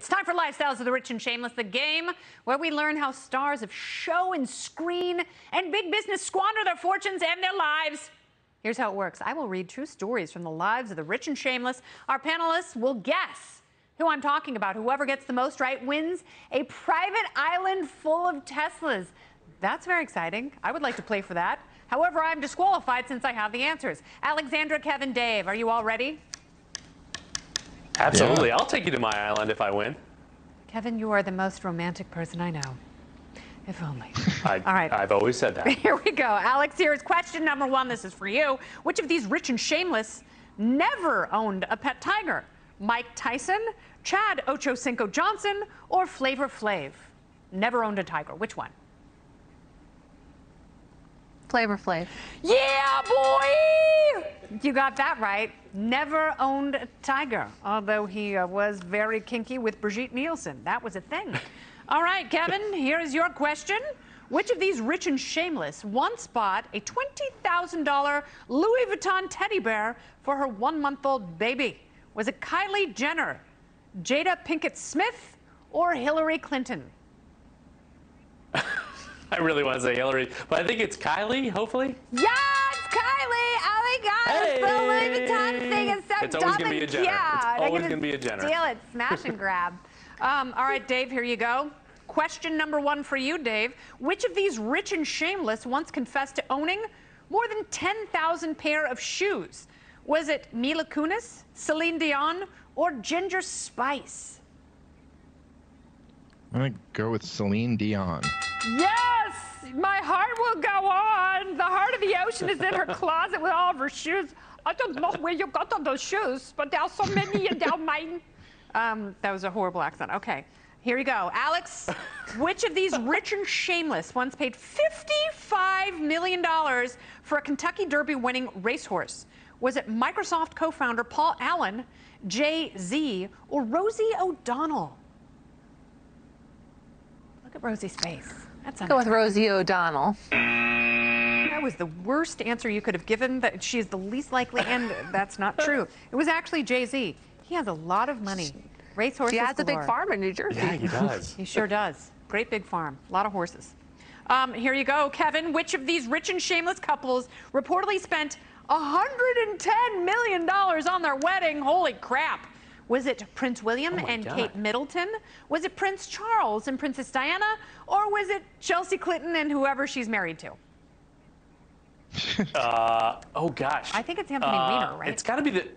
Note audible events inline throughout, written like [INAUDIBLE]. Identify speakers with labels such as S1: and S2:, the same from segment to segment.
S1: It's time for Lifestyles of the Rich and Shameless, the game where we learn how stars of show and screen and big business squander their fortunes and their lives. Here's how it works I will read true stories from the lives of the rich and shameless. Our panelists will guess who I'm talking about. Whoever gets the most right wins a private island full of Teslas. That's very exciting. I would like to play for that. However, I'm disqualified since I have the answers. Alexandra, Kevin, Dave, are you all ready?
S2: Absolutely. Yeah. I'll take you to my island if I win.
S1: Kevin, you are the most romantic person I know. If only.
S2: I, All right. I've always said that. [LAUGHS]
S1: Here we go. Alex, here's question number one. This is for you. Which of these rich and shameless never owned a pet tiger? Mike Tyson, Chad Ochocinco Johnson, or Flavor Flav? Never owned a tiger. Which one?
S3: Flavor Flav.
S1: Yeah, boy! You got that right. Never owned a tiger, although he uh, was very kinky with Brigitte Nielsen. That was a thing. [LAUGHS] All right, Kevin, here is your question. Which of these rich and shameless once bought a $20,000 Louis Vuitton teddy bear for her one month old baby? Was it Kylie Jenner, Jada Pinkett Smith, or Hillary Clinton? [LAUGHS]
S2: I really want to say Hillary, but I think it's Kylie, hopefully.
S1: Yeah, it's Kylie. Oh my God, hey. it's the Louis Vuitton thing. It's so
S2: it's always going to be a Jenner.
S1: Yeah,
S2: it's always going to be a Jenner.
S1: Steal it, smash and grab. [LAUGHS] Um, all right, Dave, here you go. Question number one for you, Dave. Which of these rich and shameless once confessed to owning more than 10,000 pair of shoes? Was it Mila Kunis, Celine Dion, or Ginger Spice?
S4: I'm going to go with Celine Dion.
S1: Yes! My heart will go on. The heart of the ocean is in her [LAUGHS] closet with all of her shoes. I don't know where you got all those shoes, but there are so many in they're mine. [LAUGHS] Um, that was a horrible accent. Okay, here you go. Alex, [LAUGHS] which of these rich and shameless once paid $55 million for a Kentucky Derby winning racehorse? Was it Microsoft co founder Paul Allen, Jay Z, or Rosie O'Donnell? Look at Rosie's face.
S3: That's Go with Rosie O'Donnell.
S1: That was the worst answer you could have given. That she is the least likely, and that's not true. It was actually Jay Z. He has a lot of money. Racehorses.
S3: He has
S1: galore.
S3: a big farm in New Jersey.
S2: Yeah, he does.
S1: he sure does. Great big farm. A lot of horses. Um, here you go, Kevin. Which of these rich and shameless couples reportedly spent $110 million on their wedding? Holy crap. Was it Prince William oh and God. Kate Middleton? Was it Prince Charles and Princess Diana? Or was it Chelsea Clinton and whoever she's married to? [LAUGHS]
S2: uh, oh, gosh.
S1: I think it's Anthony uh, Weiner, right?
S2: It's got to be the.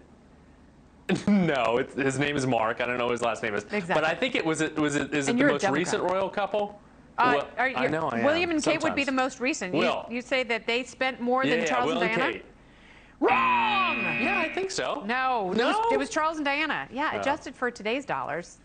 S2: [LAUGHS] no, his name is Mark. I don't know what his last name is.
S1: Exactly.
S2: But I think it was it was it is it the most recent royal couple?
S1: Uh, well, I know I William am, and Kate sometimes. would be the most recent. You, you, say that they spent more
S2: yeah,
S1: than Charles
S2: yeah,
S1: and Diana?
S2: Kate.
S1: Wrong!
S2: Yeah, I think so.
S1: No,
S2: no,
S1: it was, it was Charles and Diana. Yeah, oh. adjusted for today's dollars,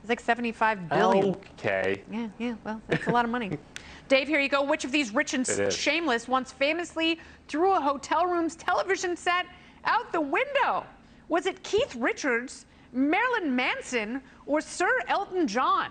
S1: it's like 75 billion.
S2: Okay.
S1: Yeah, yeah. Well, that's a lot of money. [LAUGHS] Dave, here you go. Which of these rich and shameless once famously threw a hotel room's television set out the window? Was it Keith Richards, Marilyn Manson, or Sir Elton John?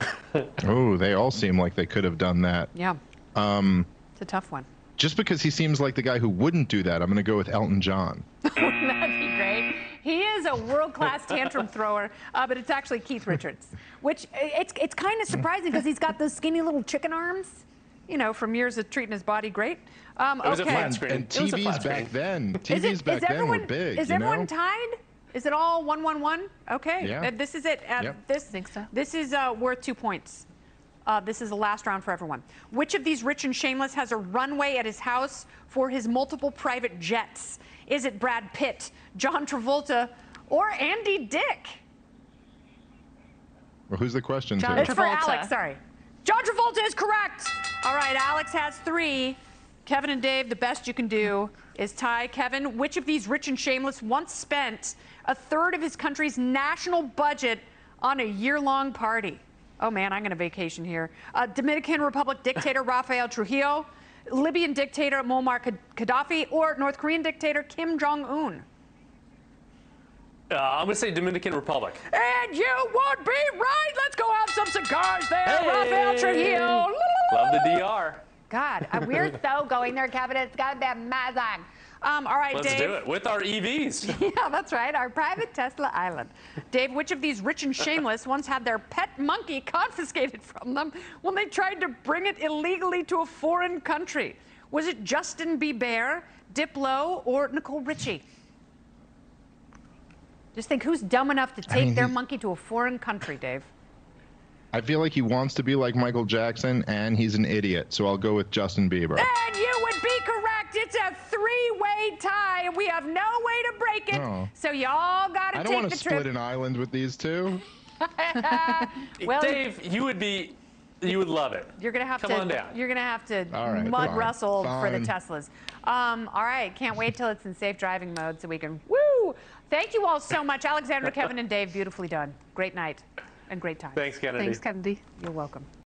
S1: [LAUGHS]
S4: oh, they all seem like they could have done that.
S1: Yeah.
S4: Um,
S1: it's a tough one.
S4: Just because he seems like the guy who wouldn't do that, I'm going to go with Elton John. [LAUGHS]
S1: Wouldn't be great? He is a world-class tantrum thrower, uh, but it's actually Keith Richards, which it's it's kind of surprising because he's got those skinny little chicken arms, you know, from years of treating his body great.
S2: Um,
S1: it was
S2: okay. a flat screen.
S4: And TVs back then, TVs it, back then were big.
S1: Is everyone know? tied? Is it all one one one? Okay.
S4: Yeah. Uh,
S1: this is it. Uh,
S4: yep.
S1: This so. This is uh, worth two points. Uh, this is the last round for everyone. Which of these rich and shameless has a runway at his house for his multiple private jets? Is it Brad Pitt, John Travolta, or Andy Dick?
S4: Well, who's the question
S1: John
S4: to?
S1: It's for Alex, sorry. John Travolta is correct. All right, Alex has three. Kevin and Dave, the best you can do is tie. Kevin, which of these rich and shameless once spent a third of his country's national budget on a year-long party? Oh man, I'm going to vacation here. Uh, Dominican Republic dictator [LAUGHS] Rafael Trujillo, Libyan dictator Muammar Gaddafi, or North Korean dictator Kim Jong Un?
S2: Uh, I'm going to say Dominican Republic.
S1: And you would be right. Let's go have some cigars there, hey. Rafael Trujillo.
S2: Love the DR.
S1: God, uh, we're so going there, Kevin. It's going to be amazing. Um, all right,
S2: Let's
S1: Dave.
S2: do it with our EVs. [LAUGHS]
S1: Yeah, that's right. Our private Tesla island. Dave, which of these rich and shameless once had their pet monkey confiscated from them when they tried to bring it illegally to a foreign country? Was it Justin Bieber, Diplo, or Nicole Richie? Just think who's dumb enough to take
S4: mean,
S1: their
S4: he-
S1: monkey to a foreign country, Dave?
S4: I feel like he wants to be like Michael Jackson, and he's an idiot. So I'll go with Justin Bieber.
S1: And you would be correct. It's a three-way tie, and we have no way to break it.
S4: Oh.
S1: So y'all got to
S4: I don't
S1: take
S4: want
S1: the
S4: to split an island with these two. [LAUGHS]
S1: Well,
S2: Dave, you would be, you would love it.
S1: You're gonna have
S2: Come
S1: to.
S2: on down.
S1: You're gonna have to
S4: All right,
S1: mud
S4: fine,
S1: rustle for the. Teslas. Um, all right, can't wait till it's in safe driving mode so we can. Woo! Thank you all so much, Alexandra, Kevin, and Dave. Beautifully done. Great night and great time.
S2: Thanks, Kennedy.
S3: Thanks, Kennedy.
S1: You're welcome.